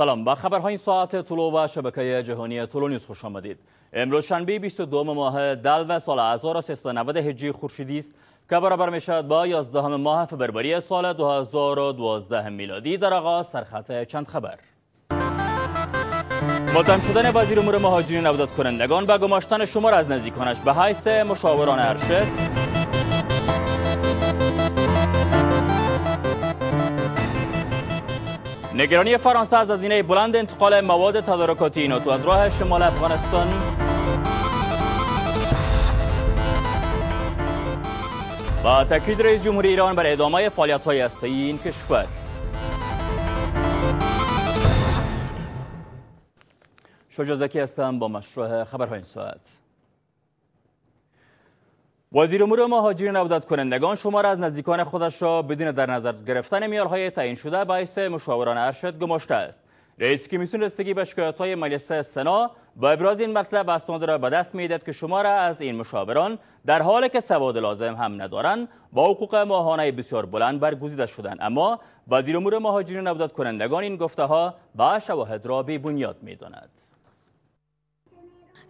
سلام. با خبرهای این ساعت طلو و شبکه جهانی طلو نیوز خوش آمدید. امروز شنبه 22 ماه دلو سال 1390 هجری خورشیدی است که برابر می شود با 11 ماه فبروری سال 2012 میلادی. در آغاز سرخط چند خبر. متهم شدن وزیر امور مهاجرین عودت کنندگان و گماشتن شمار از نزدیکانش به حیث مشاوران ارشد. نگرانی فرانسه از هزینه بلند انتقال مواد تدارکاتی ناتو از راه شمال افغانستان. و تاکید رئیس جمهوری ایران بر ادامه فعالیت های این کشور. شجاع زکی هستم با مشروع خبرهای این ساعت. وزیر امور مهاجرین عودت کنندگان شمار از نزدیکان خودش را بدون در نظر گرفتن میارهای تعیین شده باعث مشاوران ارشد گماشته است. رئیس کمیسیون رسیدگی به های مجلس سنا با ابراز این مطلب اسناد را به دست می‌دهد که شمار از این مشاوران در حالی که سواد لازم هم ندارند با حقوق ماهانه بسیار بلند برگزیده شدند. اما وزیر امور مهاجرین عودت کنندگان این گفته ها با شواهد را بی بنیاد می‌داند.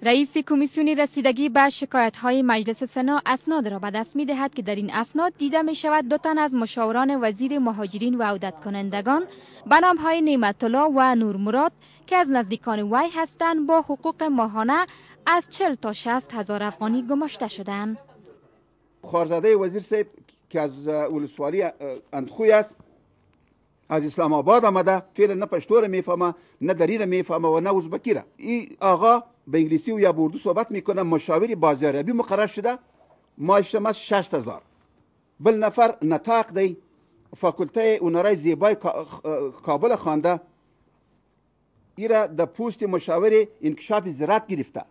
رئیس کمیسیون رسیدگی به شکایت های مجلس سنا اسناد را به دست می دهد که در این اسناد دیده می شود دو تن از مشاوران وزیر مهاجرین و عودت کنندگان به نام های نعمت الله و نور مراد که از نزدیکان وی هستند با حقوق ماهانه از 40 تا 60 هزار افغانی گماشته شدند. خارزاده وزیر صاحب که از ولسوالی اندخوی است از اسلام آباد آمده فعلا نه پشتو را می‌فهمه نه دری می‌فهمه و نه ازبکی را این آقا به انگلیسی و یا به اردو صحبت می‌کنه مشاوری بازاریابی مقرر شده. ماهش از 60 هزار. بل نفر نتاق دی. فاکولته اونرای زیبای کابل خوانده ایرا در پوست مشاور انکشاف زراعت گرفته.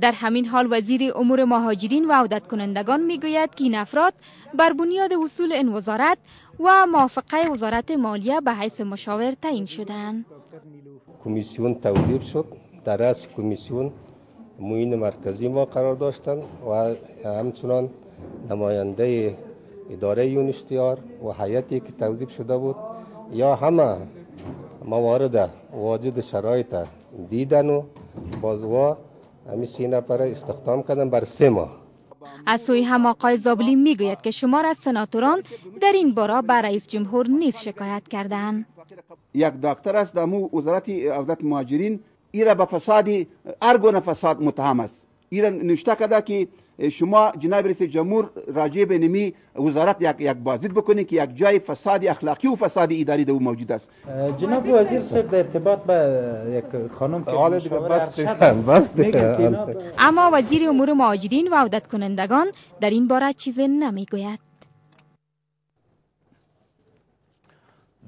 در همین حال وزیر امور مهاجرین و عودت کنندگان می‌گوید که این افراد بر بنیاد اصول این وزارت و موافقه وزارت مالیه به حیث مشاور تعیین شدند. کمیسیون توضیح شد. در از کمیسیون موین مرکزی ما قرار داشتند و همچنان نماینده اداره یونیشتیار و حیاتی که توضیح شده بود یا همه موارد واجد شرایط دیدن و باز و همین سی نفر استخدام کردن بر سه ماه از سوی هم آقای زابلی می‌گوید که شمار از سناتوران در این بارا بر رئیس جمهور نیز شکایت کردند یک دکتر است در وزارت عودت مهاجرین ایرا به فساد ارگون فساد متهم است. ایرا نشته کرده که شما جناب رئیس جمهور راجع به نمی وزارت یک یک بازدید بکنید که یک جای فساد اخلاقی و فساد اداری در موجود است. جناب وزیر صاحب در ارتباط به یک خانم که حال دیگه بس اما وزیر امور مهاجرین و عودت کنندگان در این باره چیزی نمی‌گوید.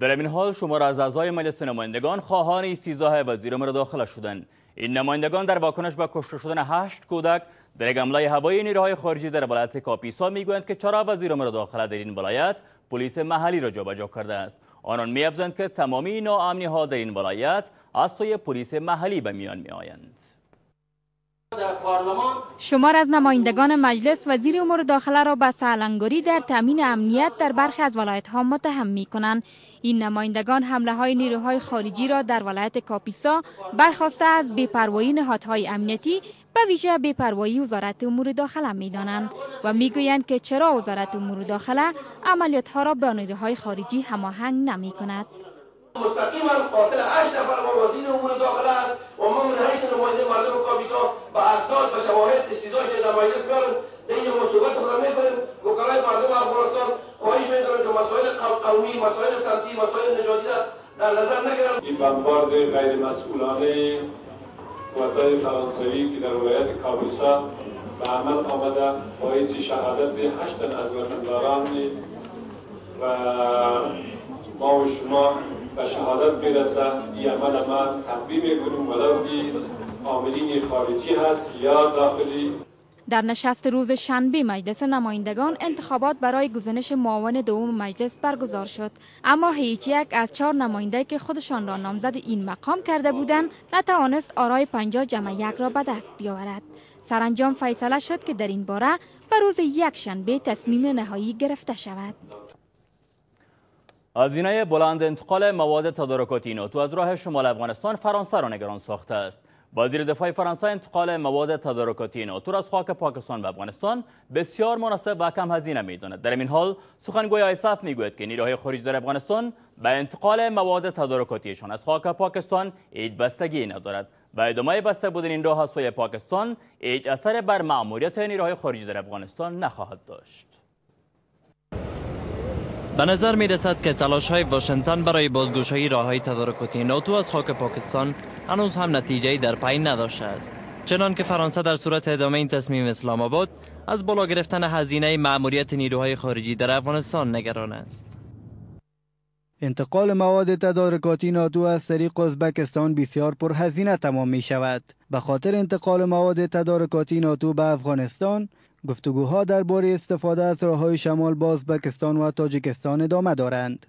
در این حال شمار از اعضای مجلس نمایندگان خواهان استیزاه وزیر امور داخله شدند این نمایندگان در واکنش به کشته شدن هشت کودک در یک هوایی نیروهای خارجی در ولایت کاپیسا می‌گویند که چرا وزیر امور داخله در این ولایت پلیس محلی را جابجا کرده است. آنان میافزند که تمامی ناامنی ها در این ولایت از سوی پلیس محلی به میان میآیند. شمار از نمایندگان مجلس وزیر امور داخله را به سالنگاری در تامین امنیت در برخی از ولایت ها متهم می کنند. این نمایندگان حمله های نیروهای خارجی را در ولایت کاپیسا برخواسته از بیپروایی نهادهای امنیتی به ویژه بیپروایی وزارت امور داخله می دانند و می گویند که چرا وزارت امور داخله عملیات ها را با نیروهای خارجی هماهنگ نمی کند. مستقیما قاتل 8 نفر وزیر امور داخله است و ما من حیث نماینده مردم کاپیسا با اسناد و شواهد استیزاش در مجلس میارم در این مصوبت خودم می‌کنیم. وکلای مردم افغانستان خواهش می‌کنم که مسائل قومی مسائل سمتی مسائل نژادی در نظر نگیرن این بمبارد غیر مسئولانه قوتهای فرانسوی که در ولایت کابیسا به عمل آمده باعث شهادت هشت از وطنداران و ما و شما به شهادت برسه این عمل ما تقبیل می‌کنیم ولو عاملین خارجی هست. یا داخلی. در نشست روز شنبه مجلس نمایندگان انتخابات برای گزینش معاون دوم مجلس برگزار شد. اما هیچ یک از چهار نماینده که خودشان را نامزد این مقام کرده بودند نتوانست آرای پنجاه جمع یک را به دست بیاورد. سرانجام فیصله شد که در این باره به روز یک شنبه تصمیم نهایی گرفته شود. هزینه بلند انتقال مواد تدارکاتی ناتو از راه شمال افغانستان فرانسه را نگران ساخته است. وزیر دفاع فرانسه انتقال مواد تدارکاتی ناتو از خاک پاکستان و افغانستان بسیار مناسب و کم هزینه می‌داند. در این حال سخنگوی آیساف می‌گوید که نیروهای خارجی در افغانستان به انتقال مواد تدارکاتیشان از خاک پاکستان هیچ بستگی ندارد و ادامه بسته بودن این راه سوی پاکستان هیچ اثر بر مأموریت نیروهای خارجی در افغانستان نخواهد داشت. به نظر می رسد که تلاش های واشنگتن برای بازگشایی راه های تدارکاتی ناتو از خاک پاکستان هنوز هم نتیجه در پی نداشته است چنان که فرانسه در صورت ادامه این تصمیم اسلام آباد از بالا گرفتن هزینه مأموریت نیروهای خارجی در افغانستان نگران است انتقال مواد تدارکاتی ناتو از طریق ازبکستان بسیار پرهزینه تمام می شود. به خاطر انتقال مواد تدارکاتی ناتو به افغانستان، گفتگوها درباره استفاده از راههای شمال با ازبکستان و تاجیکستان ادامه دارند.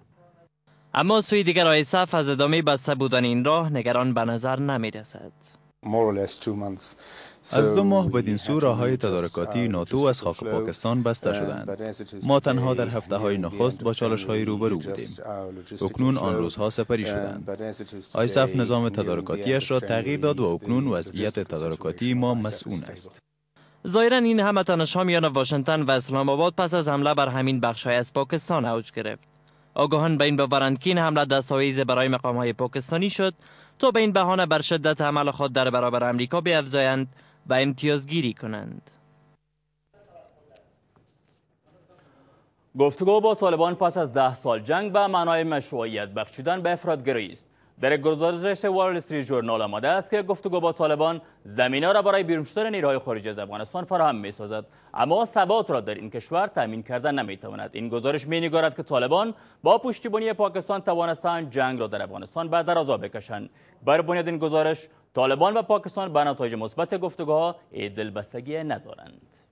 اما سوی دیگر آیسف از ادامه بسته بودن این راه نگران به نظر نمی رسد. از دو ماه بدین سو راه های تدارکاتی ناتو از خاک پاکستان بسته شدند. ما تنها در هفته های نخست با چالش های روبرو بودیم. اکنون آن روزها سپری شدند. آیسف نظام تدارکاتیش را تغییر داد و اکنون وضعیت تدارکاتی ما مسئول است. ظاهرا این همه تنش میان واشنگتن و اسلام آباد پس از حمله بر همین بخش از پاکستان اوج گرفت. آگاهان به این باورند که این حمله دستاویز برای مقام های پاکستانی شد تا به این بهانه بر شدت عمل خود در برابر امریکا بیافزایند و امتیازگیری کنند. گفتگو با طالبان پس از ده سال جنگ به معنای مشروعیت بخشیدن به افرادگرایی است. در گزارش وال استریت ژورنال آمده است که گفتگو با طالبان زمینه را برای بیرون شدن نیروهای خارجی از افغانستان فراهم می سازد اما ثبات را در این کشور تامین کردن نمی تواند این گزارش می نگارد که طالبان با پشتیبانی پاکستان توانستند جنگ را در افغانستان به درازا بکشند بر بنیاد این گزارش طالبان و پاکستان به نتایج مثبت گفتگوها دلبستگی ندارند.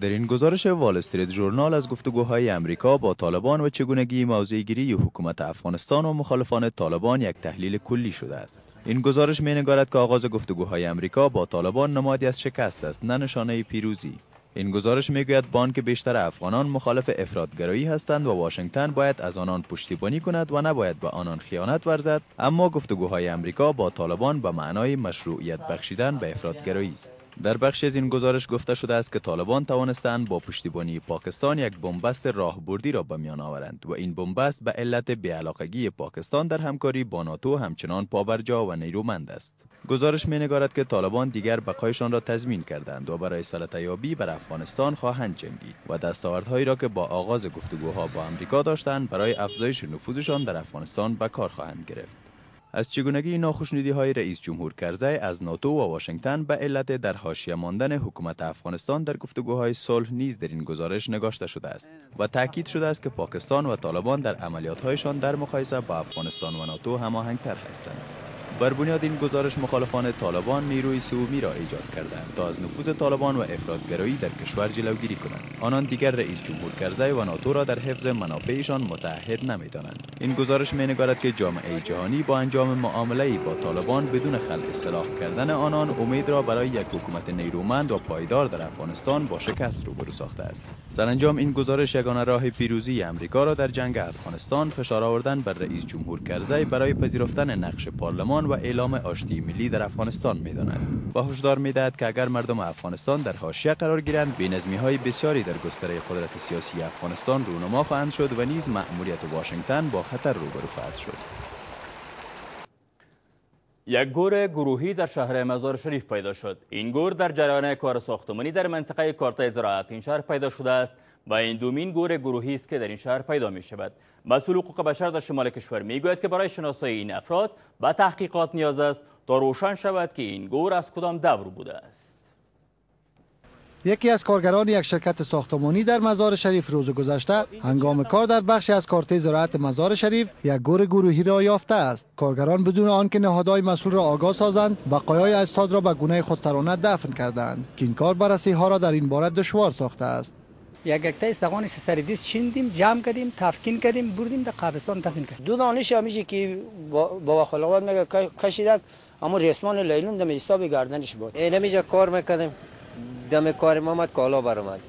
در این گزارش وال استریت ژورنال از گفتگوهای امریکا با طالبان و چگونگی موضعگیری حکومت افغانستان و مخالفان طالبان یک تحلیل کلی شده است. این گزارش می نگارد که آغاز گفتگوهای امریکا با طالبان نمادی از شکست است نه نشانه پیروزی. این گزارش می‌گوید بانک بیشتر افغانان مخالف افرادگرایی هستند و واشنگتن باید از آنان پشتیبانی کند و نباید به آنان خیانت ورزد اما گفتگوهای امریکا با طالبان به معنای مشروعیت بخشیدن به افرادگرایی است در بخشی از این گزارش گفته شده است که طالبان توانستند با پشتیبانی پاکستان یک بنبست راهبردی را به میان آورند و این بنبست به علت بیعلاقگی پاکستان در همکاری با ناتو همچنان پابرجا و نیرومند است. گزارش می نگارد که طالبان دیگر بقایشان را تضمین کردند و برای سلطه بر افغانستان خواهند جنگید و دستاوردهایی را که با آغاز گفتگوها با امریکا داشتند برای افزایش نفوذشان در افغانستان به کار خواهند گرفت. از چگونگی ناخشنودی های رئیس جمهور کرزی از ناتو و واشنگتن به علت در حاشیه ماندن حکومت افغانستان در گفتگوهای صلح نیز در این گزارش نگاشته شده است و تاکید شده است که پاکستان و طالبان در عملیاتهایشان در مقایسه با افغانستان و ناتو هماهنگتر هستند. بر بنیاد این گزارش مخالفان طالبان نیروی سومی را ایجاد کردند تا از نفوذ طالبان و افرادگرایی در کشور جلوگیری کنند. آنان دیگر رئیس جمهور کرزی و ناتو را در حفظ منافعشان متحد نمی‌دانند. این گزارش مینگارد که جامعه جهانی با انجام معامله با طالبان بدون خلق اصلاح کردن آنان امید را برای یک حکومت نیرومند و پایدار در افغانستان با شکست روبرو ساخته است. سرانجام این گزارش یگانه راه پیروزی امریکا را در جنگ افغانستان فشار آوردن بر رئیس جمهور کرزی برای پذیرفتن نقش پارلمان و اعلام آشتی ملی در افغانستان می‌دانند و هشدار می‌دهد که اگر مردم افغانستان در حاشیه قرار گیرند بینظمی های بسیاری در گستره قدرت سیاسی افغانستان رونما خواهند شد و نیز مأموریت واشنگتن با خطر روبرو خواهد شد. یک گور گروهی در شهر مزار شریف پیدا شد. این گور در جریان کار ساختمانی در منطقه کارتای زراعت. این شهر پیدا شده است و این دومین گور گروهی است که در این شهر پیدا می شود مسئول حقوق بشر در شمال کشور می‌گوید که برای شناسایی این افراد به تحقیقات نیاز است تا روشن شود که این گور از کدام دور بوده است. یکی از کارگران یک شرکت ساختمانی در مزار شریف روز گذشته هنگام کار در بخشی از کارت زراعت مزار شریف یک گور گروهی را یافته است. کارگران بدون آنکه نهادهای مسئول را آگاه سازند بقایای اجساد را به گونه خودسرانه دفن کردند. که این کار بررسی ها را در این باره دشوار ساخته است. یک یک استقانش سر دیس چیندیم جمع کردیم تفکین کردیم بردیم در قبرستان دفن کردیم. دو دانش همیشه که با خلقات نگه کشیدک اما ریسمان لیلون دم حساب گردنش بود. نمیجا کار می‌کردیم دم کار ما آمد کالا برآمد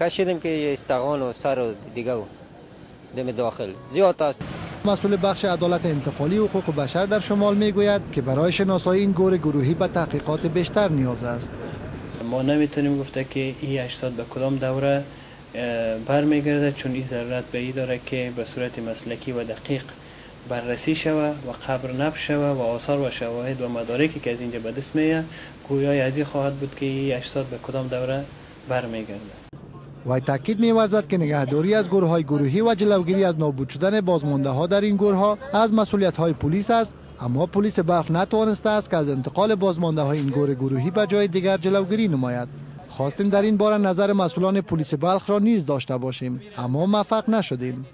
کشیدیم که استقان و سر و دیگه دم داخل. زیاد است. مسئول بخش عدالت انتقالی و حقوق بشر در شمال می‌گوید که برای شناسایی این گور گروهی به تحقیقات بیشتر نیاز است. ما نمی‌تونیم گفته که ای 800 به کدام دوره برمیگرده چون این ضرورت به ای داره که به صورت مسلکی و دقیق بررسی شوه و قبر نب شوه و آثار و شواهد و مدارکی که از اینجا به دست میه گویای از این خواهد بود که ای 800 به کدام دوره برمیگرده. وی تاکید می‌ورزد که نگهداری از گروه های گروهی و جلوگیری از نابود شدن بازمانده ها در این گروه ها از مسئولیت های پلیس است اما پلیس بلخ نتوانسته است که از انتقال بازمانده های این گروه گروهی به جای دیگر جلوگیری نماید. خواستیم در این باره نظر مسئولان پلیس بلخ را نیز داشته باشیم. اما موفق نشدیم.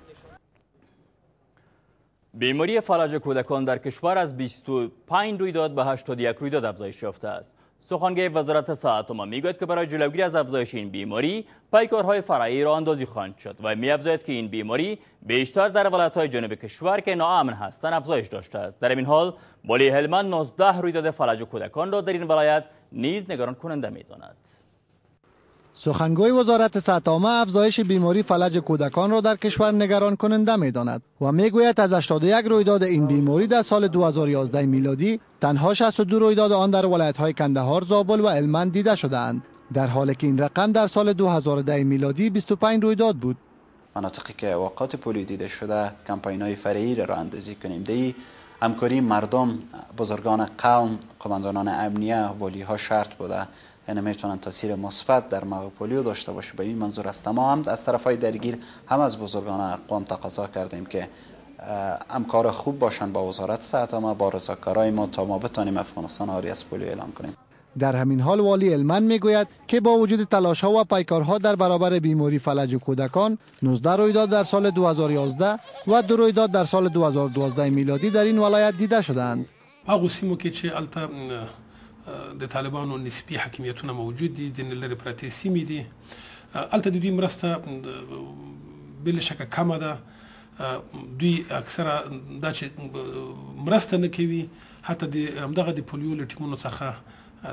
بیماری فلج کودکان در کشور از 25 رویداد به 81 رویداد افزایش یافته است. سخنگوی وزارت صحت ما می‌گوید که برای جلوگیری از افزایش این بیماری پیکارهای فرعی را اندازی خواهند شد و میافزاید که این بیماری بیشتر در ولایت‌های جنوب کشور که ناامن هستند افزایش داشته است. در این حال والی هلمند 19 رویداد فلج کودکان را در این ولایت نیز نگران کننده می‌داند. سخنگوی وزارت عامه افزایش بیماری فلج کودکان را در کشور نگران کننده می داند و می گوید از 81 رویداد این بیماری در سال 2011 میلادی تنها 62 رویداد آن در ولایت های کندهار، زابل و المند دیده شده اند. در حالی که این رقم در سال 2010 میلادی 25 رویداد بود. مناطقی که واقعات پولیو دیده شده کمپاین های فرعی را اندازی کنیم دی همکاری مردم بزرگان قوم قماندانان امنیه ولی ها شرط بوده یعنی می‌تونن تاثیر مثبت در موقع پولیو داشته باشه. به این منظور است. ما هم از طرف های درگیر هم از بزرگان اقوام تقاضا کردیم که همکار خوب باشن با وزارت صحت ما با رضاکارای ما تا ما بتانیم افغانستان آری از پولیو اعلام کنیم. در همین حال والی المن می‌گوید که با وجود تلاش ها و پیکارها در برابر بیماری فلج کودکان 19 رویداد در سال 2011 و دو رویداد در سال 2012 میلادی در این ولایت دیده شدند. هغه سیمو کې چې الته د طالبانو نسبی حاکمیتونه موجود دي ځینې لرې پرتې سیمې دي. الته د دوی مرسته بل شکه کمه ده. دوی اکثره دا چې مرسته نه کوي حتی د همدغه د پولیو له ټیمونو څخه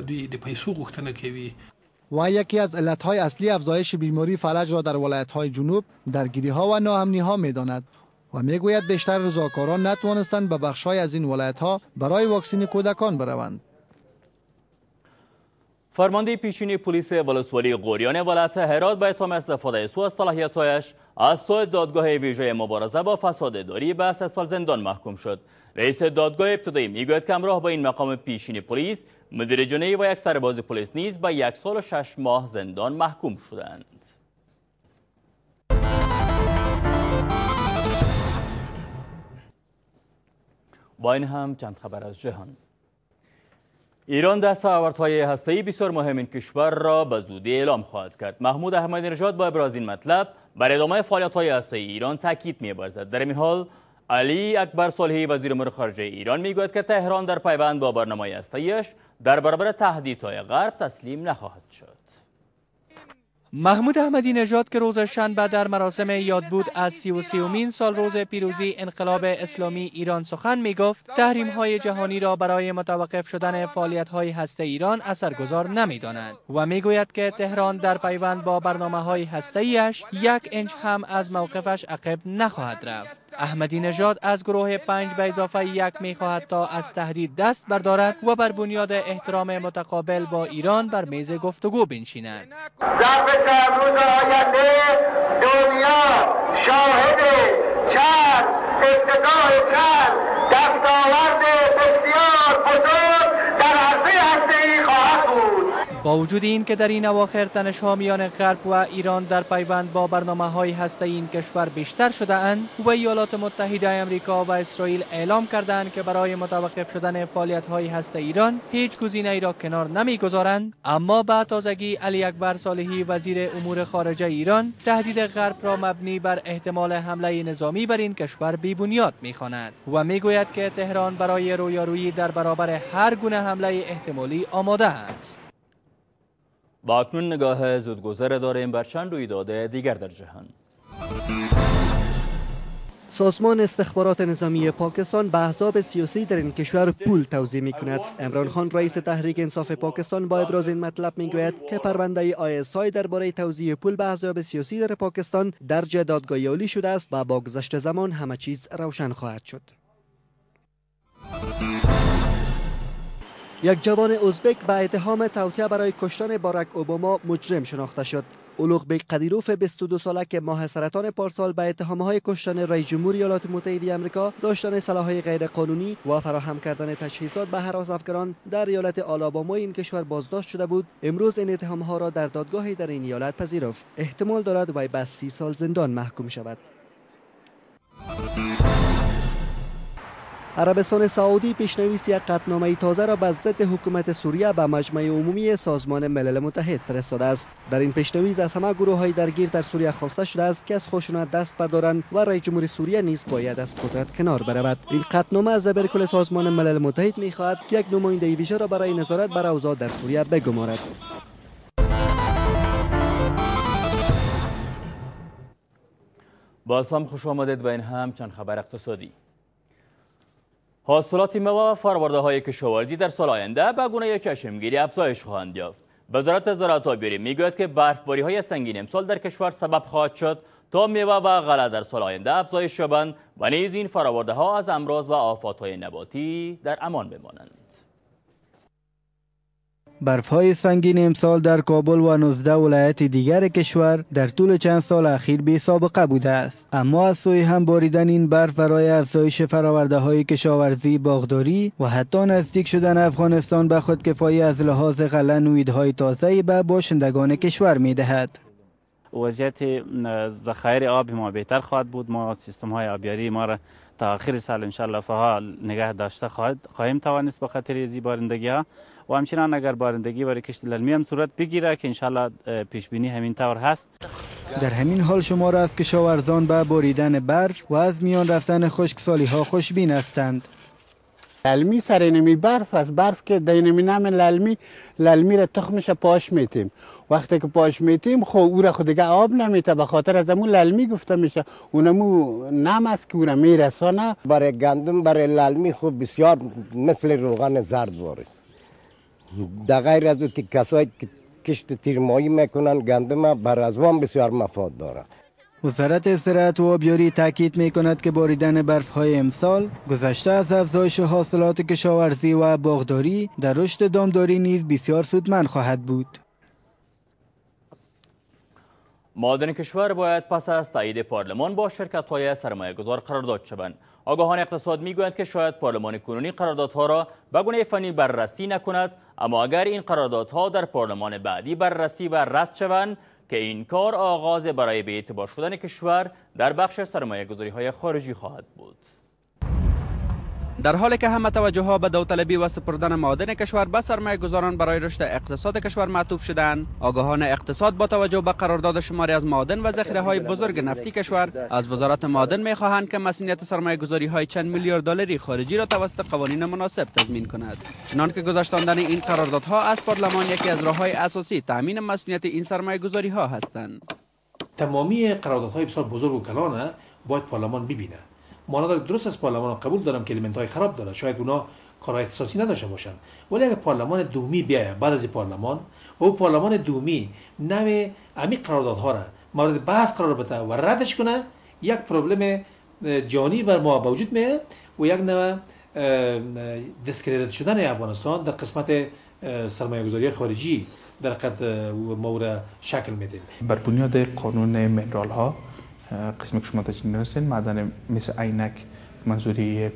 دوی د پیسو غوښتنه کوي. و یکی از علتهای اصلی افزایش بیماری فلج را در ولایت‌های جنوب درگیری ها و ناامنی ها می‌داند و میگوید بیشتر رضاکاران نتوانستند به بخشای از این ولایت‌ها برای واکسین کودکان بروند. فرمانده پیشینی پلیس ولسوالی قوریان ولایت هرات به اتهام استفاده سوء از صلاحیت‌هایش از سوی دادگاه ویژه مبارزه با فساد داری به سه سال زندان محکوم شد. رئیس دادگاه ابتدایی می‌گوید که همراه با این مقام پیشینی پلیس مدیر جنایی و یک سرباز پلیس نیز به یک سال و شش ماه زندان محکوم شدند. با این هم چند خبر از جهان ایران دستاوردهای هسته‌ای بسیار مهم این کشور را به زودی اعلام خواهد کرد. محمود احمدی نژاد با ابراز این مطلب بر ادامه فعالیت‌های هسته‌ای ایران تاکید می‌ورزد در این حال علی اکبر صالحی وزیر امور خارجه ایران می‌گوید که تهران در پیوند با برنامه هسته‌ایش در برابر تهدیدهای غرب تسلیم نخواهد شد. محمود احمدی نژاد که روز شنبه در مراسم یاد بود از سی و سیومین سال روز پیروزی انقلاب اسلامی ایران سخن می گفت تحریم های جهانی را برای متوقف شدن فعالیت های هسته ایران اثرگذار نمی داند و می گوید که تهران در پیوند با برنامه های هسته ایش یک انچ هم از موقفش عقب نخواهد رفت. احمدی نژاد از گروه پنج به اضافه یک می خواهد تا از تهدید دست بردارد و بر بنیاد احترام متقابل با ایران بر میز گفتگو بنشیند. ظرف چند روز آینده دنیا شاهد چند افتتاح چند دستاورد بسیار بزرگ در خواهد بود. با وجود این که در این اواخر تنش ها میان غرب و ایران در پیوند با برنامه های هسته این کشور بیشتر شده اند و ایالات متحده امریکا و اسرائیل اعلام کردند که برای متوقف شدن فعالیت های هسته ایران هیچ گزینه ای را کنار نمی‌گذارند. اما با تازگی علی اکبر صالحی وزیر امور خارجه ایران تهدید غرب را مبنی بر احتمال حمله نظامی بر این کشور بی بنیاد می‌خواند و می‌گوید که تهران برای رویارویی در برابر هر گونه حمله احتمالی آماده است. با اکنون نگاه زودگذر داریم بر چند رویداد دیگر در جهان. سازمان استخبارات نظامی پاکستان به احزاب سیاسی در این کشور پول توضیح می کند عمران خان رئیس تحریک انصاف پاکستان با ابراز این مطلب می گوید که پرونده آی درباره توزیع پول به احزاب سیاسی در پاکستان درج دادگاه عالی شده است و با گذشت زمان همه چیز روشن خواهد شد. یک جوان ازبک به اتهام توطئه برای کشتن بارک اوباما مجرم شناخته شد. اولوغ بیگ قدیروف 22 ساله که ماه سرطان پارسال به اتهام های کشتن رئیس جمهور ایالات متحده آمریکا داشتن سلاحهای غیر قانونی و فراهم کردن تجهیزات به هراس افگنان در ایالت آلاباما این کشور بازداشت شده بود. امروز این اتهام ها را در دادگاهی در این ایالت پذیرفت. احتمال دارد وی به سی سال زندان محکوم شود. عربستان سعودی پیشنویس یک قطنامه تازه را به ضد حکومت سوریه به مجمع عمومی سازمان ملل متحد فرستاده است. در این پیشنویس از همه گروه های درگیر در سوریه خواسته شده است که از خشونت دست بردارند و رئیس جمهوری سوریه نیز باید از قدرت کنار برود. این قطنامه از کل سازمان ملل متحد می‌خواهد که یک نماینده ویژه را برای نظارت بر اوضاع در سوریه بگمارد. باز هم خوش آمدید و این هم چند خبر اقتصادی. حاصلات میوه و فرورده های کشاورزی در سال آینده به گونه چشمگیری افزایش خواهند یافت. وزارت زراعت آبیاری می‌گوید که برفباری های سنگین امسال در کشور سبب خواهد شد تا میوه و غله در سال آینده افزایش یابند و نیز این فرآورده ها از امراض و آفات های نباتی در امان بمانند. های سنگین امسال در کابل و 19 ولایت دیگر کشور در طول چند سال اخیر بی سابقه بوده است. اما از سوی هم باریدن این برف برای افزایش فراورده های کشاورزی باغداری و حتی نزدیک شدن افغانستان به خودکفایی از لحاظ غله نویدهای تازه به باشندگان کشور می دهد وضعیت ذخایر آب ما بهتر خواهد بود. ما سیستم های آبیاری ما را تا آخر سال انشالله فعال نگه داشته خواهیم توانست به خاطر زیبارندگی ها و همچنان اگر بارندگی برای کشت للمی هم صورت بگیره که انشالله پیش بینی همین طور هست. در همین حال شما را از کشاورزان به بریدن برف و از میان رفتن خشکسالی ها خوشبین هستند. للمی سر نمی برف از برف که دینمی نام للمی للمی را تخمش پاش میتیم. وقتی که پاش میتیم خب او را خود دیگه آب نمیته به خاطر از امون للمی گفته میشه. اونمو نم است که او را میرسانه. برای گندم برای للمی خوب بسیار مثل روغن زرد وارست در غیر از که کسایی که کشت تیرمایی می‌کنن گندم بر از بسیار مفاد داره وزارت زراعت و آبیاری تاکید می کند که باریدن برف های امسال گذشته از افزایش حاصلات کشاورزی و باغداری در رشد دامداری نیز بسیار سودمند خواهد بود. معادن کشور باید پس از تایید پارلمان با شرکت های سرمایه گذار قرارداد شوند. آگاهان اقتصاد می‌گویند که شاید پارلمان کنونی قراردادها را به گونه فنی بررسی نکند اما اگر این قراردادها در پارلمان بعدی بررسی و رد شوند که این کار آغاز برای به اعتبار شدن کشور در بخش سرمایه گذاری های خارجی خواهد بود. در حالی که همه توجه ها به داوطلبی و سپردن معادن کشور به سرمایه گذاران برای رشد اقتصاد کشور معطوف شدند آگاهان اقتصاد با توجه به قرارداد شماری از معادن و ذخیره های بزرگ نفتی کشور از وزارت معادن می خواهند که مسئولیت سرمایه گذاری های چند میلیارد دلاری خارجی را توسط قوانین مناسب تضمین کند. چنانکه گذاشتاندن این قراردادها از پارلمان یکی از راههای اساسی تامین مسئولیت این سرمایه گذاری ها هستند. تمامی قراردادهای بسیار بزرگ و کلان باید پارلمان ببینه ما درست از پارلمان قبول دارم که الیمنت های خراب داره شاید اونا کارهای اختصاصی نداشته باشن. ولی اگر پارلمان دومی بیاید بعد از پارلمان او پارلمان دومی نوع عمیق قراردادها را مورد بحث قرار بده و ردش کنه یک پروبلم جانی بر ما وجود میاد و یک نوع دسکریدیت شدن افغانستان در قسمت سرمایه گذاری خارجی در قد مورد شکل میده بر بنیاد قانون منرال ها قسمی که شما تجین رسین معدن مثل عینک منظوری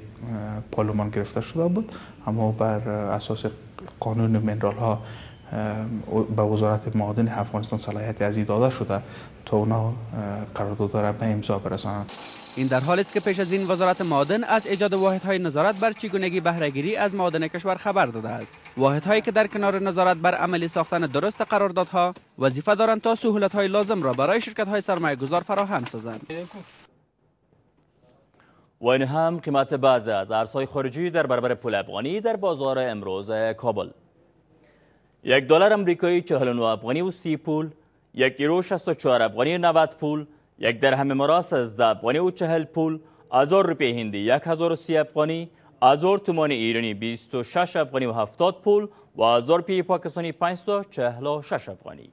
پارلمان گرفته شده بود. اما بر اساس قانون منرال ها به وزارت معادن افغانستان صلاحیت از داده شده تا اونا قرارداد را به امضا برسانند. این در حالی است که پیش از این وزارت معادن از ایجاد واحدهای نظارت بر چگونگی بهرهگیری از معادن کشور خبر داده است. واحدهایی که در کنار نظارت بر عملی ساختن درست قراردادها وظیفه دارند تا سهولت‌های لازم را برای شرکت‌های سرمایه گذار فراهم سازند. و این هم قیمت بعضی از ارزهای خارجی در برابر پول افغانی در بازار امروز کابل. یک دلار امریکایی 49 افغانی و 30 پول یک یورو 64 افغانی و 90 پول یک درهم مراس از افغانی و 40 پول هزار روپیه هندی یک هزار و سی افغانی هزار تومان ایرانی 26 افغانی و 70 پول و هزار روپیه پاکستانی 546 افغانی.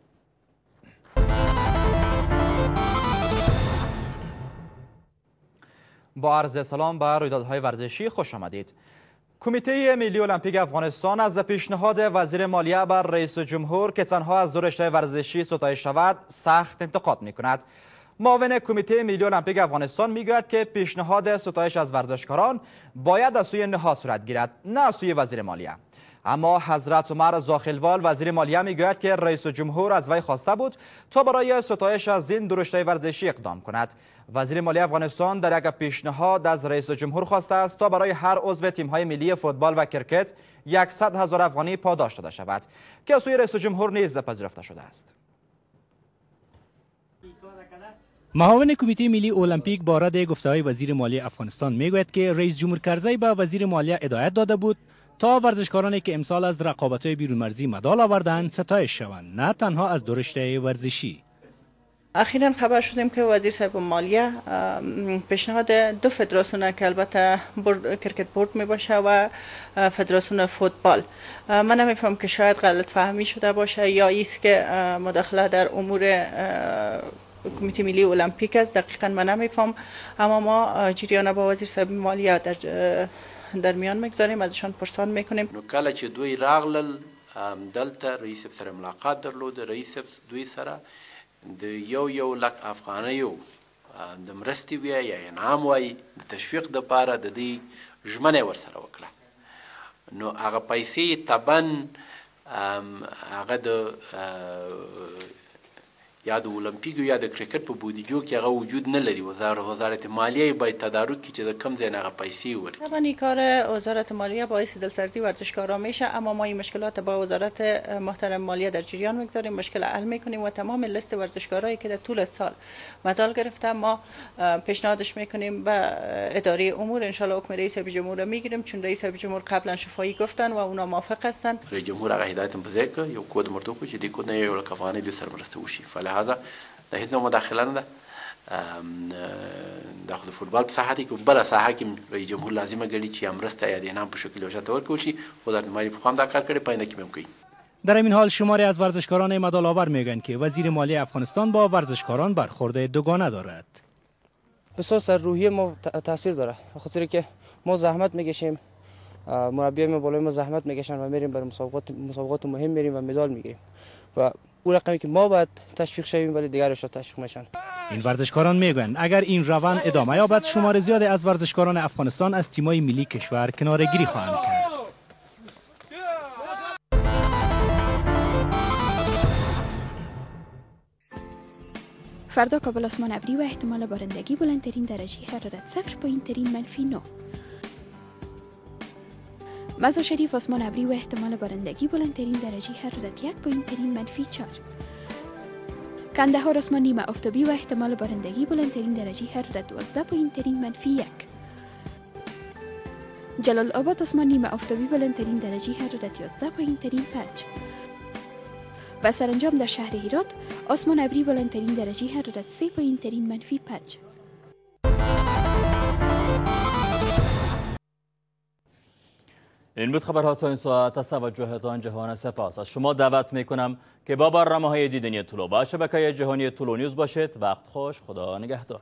با عرض سلام به رویدادهای ورزشی خوش آمدید. کمیته ملی المپیک افغانستان از پیشنهاد وزیر مالیه بر رئیس جمهور که تنها از دو ورزشی ستایش شود سخت انتقاد می کند معاون کمیته ملی المپیک افغانستان می‌گوید که پیشنهاد ستایش از ورزشکاران باید از سوی نهاد صورت گیرد نه از سوی وزیر مالیه. اما حضرت عمر زاخلوال وزیر مالیه می‌گوید که رئیس جمهور از وی خواسته بود تا برای ستایش از این درشته ورزشی اقدام کند. وزیر مالیه افغانستان در یک پیشنهاد از رئیس جمهور خواسته است تا برای هر عضو تیم‌های ملی فوتبال و کرکت 100 هزار افغانی پاداش داده شود که سوی رئیس جمهور نیز پذیرفته شده است. معاون کمیته ملی المپیک با رد گفته وزیر مالیه افغانستان می‌گوید که رئیس جمهور کرزی به وزیر مالیه هدایت داده بود تا ورزشکارانی که امسال از رقابت بیرون مرزی مدال آوردند ستایش شوند نه تنها از درشته ورزشی. اخیرا خبر شدیم که وزیر صاحب مالیه پیشنهاد دو فدراسیون که البته cricket board می باشه و فدراسیون فوتبال. من نمیفهم که شاید غلط فهمی شده باشه یا ای است که مداخله در امور کمیته ملی المپیک است دقیقا من نمیفهم. اما ما جریان با وزیر صاحب مالیه در در میان میگذاریم. ازشان پرسان میکنیم. کله چې دوی راغلل دلته رئیس سره ملاقات درلود. رئیس دوی سره د یو یو لک افغانیو د مرستې وی یا انعام وای د تشویق د پاره د دې ژمنه ورسره وکړه. نو هغه پیسې تبن هغه د یا د المپیکو یا د کرکټ په بودیجو کې هغه وجود نه لري. وزارت وزارت مالیه باید تدارک کړي چې کم ځای نه پیسې ورکړي. طبعا این کار وزارت مالیه باعث دلسردی ورزشکارا میشه اما ما این مشکلات با وزارت محترم مالیه در جریان میگذاریم. مشکل حل میکنیم و تمام لیست ورزشکارایی که در طول سال مدال گرفته ما پیشنهادش میکنیم به اداره امور. ان شاء حکم رئیس جمهور میگیریم. چون رئیس جمهور قبلا شفایی گفتن و اونا موافق هستن. رئیس جمهور هدایت کې یو کود مرتو کو چې د کود نه یو لک افغاني د سرمرسته وشي فلهذا د هیڅ نوع مداخله نه ده د خود فوتبال په ساحه کې بل ساحه کې رئیس جمهور لازمه ګڼي چې امرسته یا د انعام په شکل وشته ورکول شي وزارت مالیه په خام دا کار کړی پاینده کې کوي در این حال شماری از ورزشکاران مدال آور میگن که وزیر مالیه افغانستان با ورزشکاران برخورد دوگانه دارد. بسیار سر روحی ما تاثیر داره. خاطر که ما زحمت می‌کشیم مربی ما بالای ما زحمت می‌کشن و میریم بر مسابقات مسابقات مهم میریم و مدال می‌گیریم. و اون رقمی که ما باید تشویق شویم ولی دیگرش تشویق میشن. این ورزشکاران می‌گویند اگر این روند ادامه یابد شمار زیادی از ورزشکاران افغانستان از تیمای ملی کشور کنارگیری خواهند کرد. فردا کابل آسمان ابری و احتمال بارندگی بلندترین درجه حرارت صفر پایین ترین منفی 9 مزا شریف آسمان ابری و احتمال بارندگی بلندترین درجه حرارت یک پایین ترین منفی 4 کندهار آسمان نیمه آفتابی و احتمال بارندگی بلندترین درجه حرارت 12 پایین ترین منفی 1 جلال آباد آسمان نیمه آفتابی بلندترین درجه حرارت 11 پایین ترین 5 و سرانجام در شهر هرات آسمان ابری بلندترین درجه حرارت 3 پایین ترین منفی 5 این بود خبرها تا این ساعت از توجهتان جهان سپاس. از شما دعوت می کنم که با برنامه های دیدنی طلو با شبکه جهانی طلو نیوز باشید. وقت خوش خدا نگهدار.